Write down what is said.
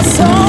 coração.